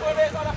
japonês, olha.